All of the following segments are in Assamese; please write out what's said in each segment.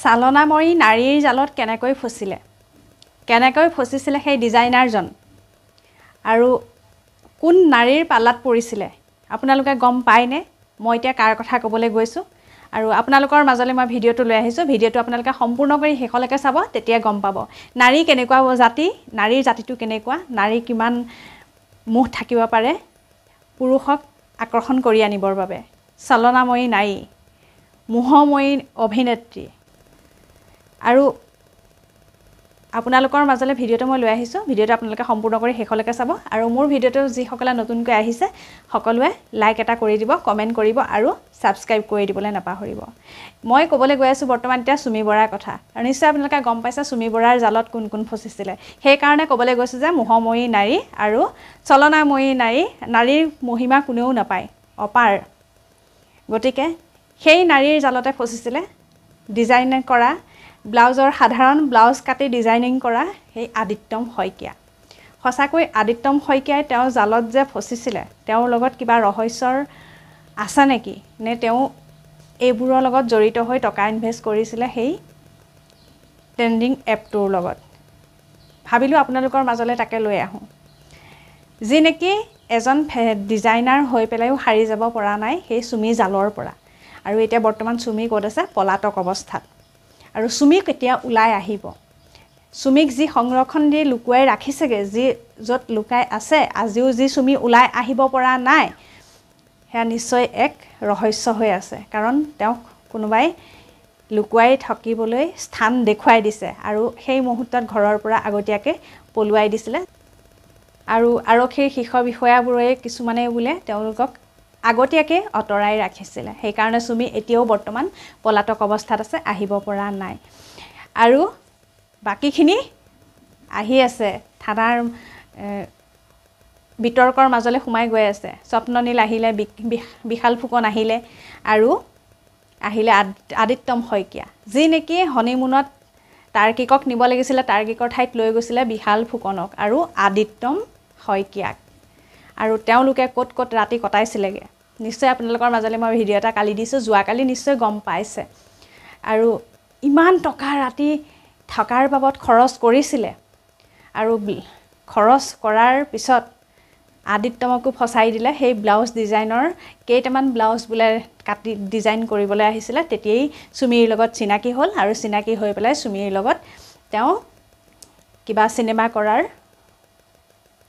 চালনাময়ী নাৰীৰ জালত কেনেকৈ ফচিলে? কেনেকৈ ফচিছিলে সেই ডিজাইনাৰজন? আৰু কোন নাৰীৰ পাল্লাত পৰিছিলে? আপোনালোকে গম পায়নে মই এতিয়া কাৰ কথা ক'বলৈ গৈছোঁ? আৰু আপোনালোকৰ মাজলৈ মই ভিডিঅ'টো লৈ আহিছোঁ। ভিডিঅ'টো আপোনালোকে সম্পূৰ্ণ কৰি শেষলৈকে চাব তেতিয়া গম পাব। নাৰী কেনেকুৱা জাতি? নাৰীৰ জাতিটো কেনেকুৱা? নাৰী কিমান মুখ থাকিব পাৰে? পুৰুষক আকৰ্ষণ কৰি আনিবৰ বাবে। চলনাময়ী নাৰী। মোহময়ী অভিনেত্ৰী। আৰু আপোনালোকৰ মাজলৈ ভিডিঅ'টো মই লৈ আহিছোঁ। ভিডিঅ'টো আপোনালোকে সম্পূৰ্ণ কৰি শেষলৈকে চাব। আৰু মোৰ ভিডিঅ'টো যিসকলে নতুনকৈ আহিছে সকলোৱে লাইক এটা কৰি দিব কমেণ্ট কৰিব আৰু ছাবস্ক্ৰাইব কৰি দিবলৈ নাপাহৰিব। মই ক'বলৈ গৈ আছোঁ বৰ্তমান এতিয়া চুমি বৰাৰ কথা। আৰু নিশ্চয় আপোনালোকে গম পাইছে চুমি বৰাৰ জালত কোন কোন ফচিছিলে। সেইকাৰণে ক'বলৈ গৈছোঁ যে মোহময়ী নাৰী আৰু চলনাময়ী নাৰী নাৰীৰ মহিমা কোনেও নাপায় অপাৰ। গতিকে সেই নাৰীৰ জালতে ফচিছিলে ডিজাইন কৰা ব্লাউজৰ সাধাৰণ ব্লাউজ কাটি ডিজাইনিং কৰা সেই আদিত্যম শইকীয়া। সঁচাকৈ আদিত্যম শইকীয়াই তেওঁৰ জালত যে ফচিছিলে তেওঁৰ লগত কিবা ৰহস্যৰ আছে নেকি? নে তেওঁ এইবোৰৰ লগত জড়িত হৈ টকা ইনভেষ্ট কৰিছিলে সেই ট্ৰেণ্ডিং এপটোৰ লগত? ভাবিলোঁ আপোনালোকৰ মাজলৈ তাকে লৈ আহোঁ। যি নেকি এজন ডিজাইনাৰ হৈ পেলাইও সাৰি যাব পৰা নাই সেই চুমি জালৰ পৰা। আৰু এতিয়া বৰ্তমান চুমি ক'ত আছে? পলাতক অৱস্থাত। আৰু চুমি কেতিয়া ওলাই আহিব? চুমিক যি সংৰক্ষণ দি লুকুৱাই ৰাখিছেগৈ যি য'ত লুকাই আছে আজিও যি চুমি ওলাই আহিব পৰা নাই সেয়া নিশ্চয় এক ৰহস্য হৈ আছে। কাৰণ তেওঁক কোনোবাই লুকুৱাই থাকিবলৈ স্থান দেখুৱাই দিছে আৰু সেই মুহূৰ্তত ঘৰৰ পৰা আগতীয়াকৈ পলুৱাই দিছিলে। আৰু আৰক্ষীৰ শীৰ্ষ বিষয়াবোৰে কিছুমানে বোলে তেওঁলোকক আগতীয়াকৈ আঁতৰাই ৰাখিছিলে। সেইকাৰণে চুমি এতিয়াও বৰ্তমান পলাতক অৱস্থাত আছে আহিব পৰা নাই। আৰু বাকীখিনি আহি আছে। থানাৰ বিতৰ্কৰ মাজলৈ সোমাই গৈ আছে। স্বপ্ননীল আহিলে বিশাল ফুকন আহিলে আৰু আহিলে আদিত্যম শইকীয়া। যি নেকি হনিমুনত তাৰ্কিকক নিব লাগিছিলে তাৰ্কিকৰ ঠাইত লৈ গৈছিলে বিশাল ফুকনক আৰু আদিত্যম শইকীয়াক। আৰু তেওঁলোকে ক'ত ক'ত ৰাতি কটাইছিলেগৈ। নিশ্চয় আপোনালোকৰ মাজলৈ মই ভিডিঅ' এটা কালি দিছোঁ যোৱাকালি নিশ্চয় গম পাইছে। আৰু ইমান টকা ৰাতি থকাৰ বাবদ খৰচ কৰিছিলে। আৰু খৰচ কৰাৰ পিছত আদিত্যমকো ফচাই দিলে সেই ব্লাউজ ডিজাইনৰ কেইটামান ব্লাউজ বোলে কাটি ডিজাইন কৰিবলৈ আহিছিলে তেতিয়াই চুমিৰ লগত চিনাকি হ'ল আৰু চিনাকি হৈ পেলাই চুমিৰ লগত তেওঁ কিবা চিনেমা কৰাৰ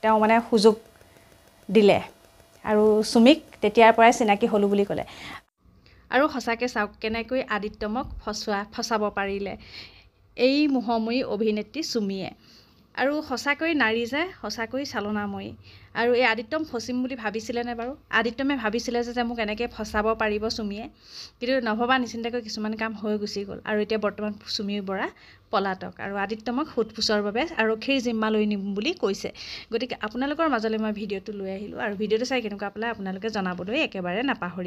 তেওঁ মানে সুযোগ দিলে। আৰু চুমিক তেতিয়াৰ পৰাই চিনাকি হ'লোঁ বুলি ক'লে। আৰু সঁচাকৈ চাওক কেনেকৈ আদিত্যমক ফচোৱা ফচাব পাৰিলে। এই মোহময়ী অভিনেত্ৰী চুমিয়ে। আৰু সঁচাকৈ নাৰী যে সঁচাকৈ চালনাময়ী। আৰু এই আদিত্যম ফচিম বুলি ভাবিছিলেনে বাৰু? আদিত্যমে ভাবিছিলে যে মোক এনেকৈ ফচাব পাৰিব চুমিয়ে। কিন্তু নভবা নিচিন্তাকৈ কিছুমান কাম হৈ গুচি গ'ল। আৰু এতিয়া বৰ্তমান চুমি বৰা পলাতক। আৰু আদিত্যমক সোধপোছৰ বাবে আৰক্ষীৰ জিম্মা লৈ নিম বুলি কৈছে। গতিকে আপোনালোকৰ মাজলৈ মই ভিডিঅ'টো লৈ আহিলোঁ। আৰু ভিডিঅ'টো চাই কেনেকুৱা পালে আপোনালোকে জনাবলৈ একেবাৰে নাপাহৰিব।